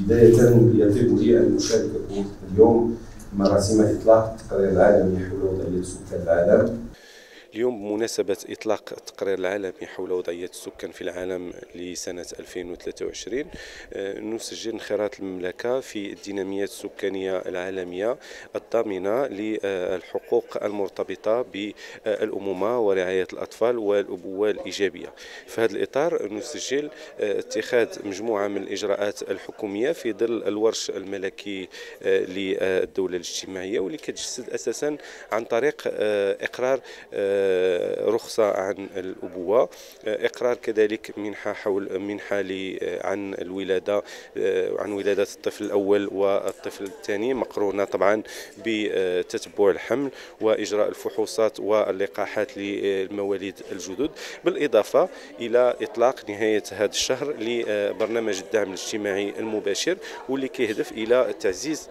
بداية يطيب لي أن أشارككم اليوم مراسم إطلاق التقرير العالمي حول وضعية سكان العالم. اليوم بمناسبة إطلاق التقرير العالمي حول وضعية السكان في العالم لسنة 2023 آه، نسجل انخراط المملكة في الديناميات السكانية العالمية الضامنة للحقوق المرتبطة بالأمومة ورعاية الأطفال والأبوة الإيجابية. في هذا الإطار نسجل آه، اتخاذ مجموعة من الإجراءات الحكومية في ظل الورش الملكي آه، للدولة الاجتماعية واللي كتجسد أساسا عن طريق إقرار رخصة عن الأبوة. إقرار كذلك منحة حول منحة عن الولادة عن ولادة الطفل الأول والطفل الثاني مقرونة طبعا بتتبع الحمل وإجراء الفحوصات واللقاحات للمواليد الجدد بالإضافة إلى إطلاق نهاية هذا الشهر لبرنامج الدعم الاجتماعي المباشر واللي كيهدف إلى تعزيز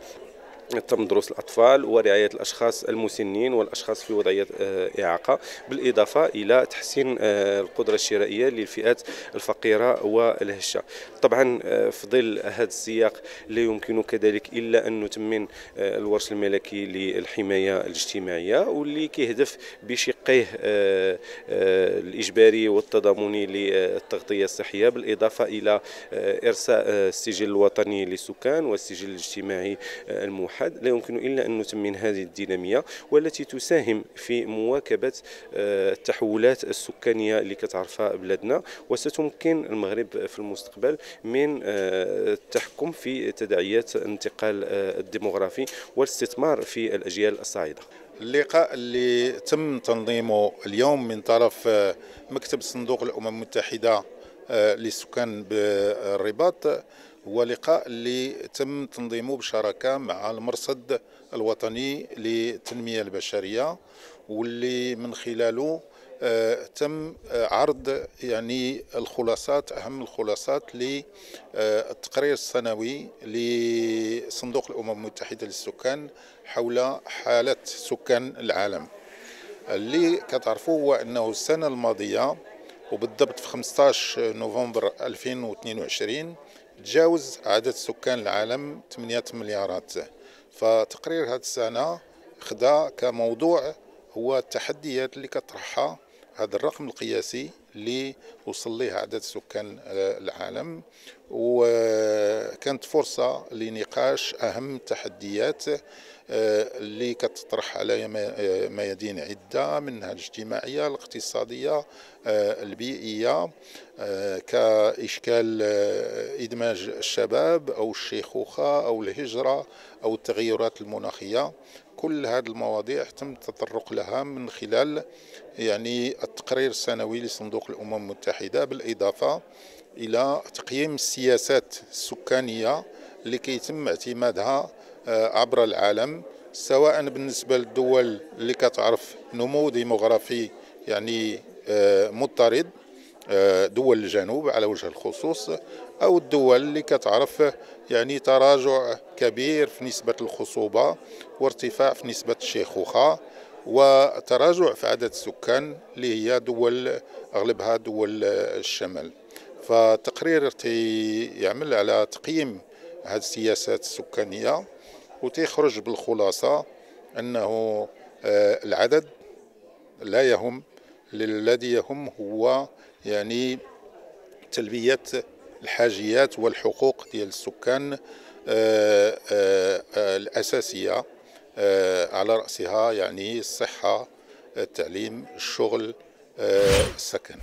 تم دروس الأطفال ورعاية الأشخاص المسنين والأشخاص في وضعية آه، إعاقة بالإضافة إلى تحسين آه، القدرة الشرائية للفئات الفقيرة والهشة. طبعا آه، في ظل هذا السياق لا يمكن كذلك إلا أن نتمن الورش الملكي للحماية الاجتماعية واللي كيهدف بشقيه الإجباري والتضامني للتغطية الصحية بالإضافة إلى إرساء السجل الوطني للسكان والسجل الاجتماعي الموحد الاتحاد لا يمكن إلا أن نتمن هذه الدينامية والتي تساهم في مواكبة آه، التحولات السكانية اللي كتعرفها بلادنا. وستمكن المغرب في المستقبل من آه، التحكم في تداعيات الانتقال آه، الديموغرافي والاستثمار في الأجيال الصاعدة. اللقاء اللي تم تنظيمه اليوم من طرف مكتب صندوق الأمم المتحدة للسكان بالرباط هو لقاء اللي تم تنظيمه بشراكة مع المرصد الوطني للتنمية البشرية واللي من خلاله آه، تم آه، عرض يعني الخلاصات أهم الخلاصات للتقرير السنوي لصندوق الأمم المتحدة للسكان حول حالة سكان العالم. اللي كتعرفوا هو أنه السنة الماضية وبالضبط في 15 نوفمبر 2022 تجاوز عدد سكان العالم 8 مليارات. فتقرير هذه السنة خدا كموضوع هو التحديات اللي كطرحها هذا الرقم القياسي اللي وصل ليه عدد سكان العالم. وكانت فرصة لنقاش أهم التحديات آه، اللي كتطرح على ميادين عدة منها الاجتماعية الاقتصادية آه، البيئية آه، كإشكال إدماج الشباب أو الشيخوخة أو الهجرة أو التغيرات المناخية. كل هذه المواضيع تم التطرق لها من خلال يعني التقرير السنوي لصندوق الأمم المتحدة بالإضافة إلى تقييم السياسات السكانية اللي كيتم اعتمادها آه، عبر العالم سواء بالنسبة للدول اللي كتعرف نمو ديموغرافي يعني آه، مضطرد آه، دول الجنوب على وجه الخصوص أو الدول اللي كتعرف يعني تراجع كبير في نسبة الخصوبة وارتفاع في نسبة الشيخوخة. وتراجع في عدد السكان اللي هي دول أغلبها دول الشمال. فتقرير يعمل على تقييم هذه السياسات السكانية وتخرج بالخلاصة أنه آه، العدد لا يهم الذي يهم هو يعني تلبية الحاجيات والحقوق ديال السكان آه، آه، الأساسية. على رأسها يعني الصحة التعليم الشغل السكن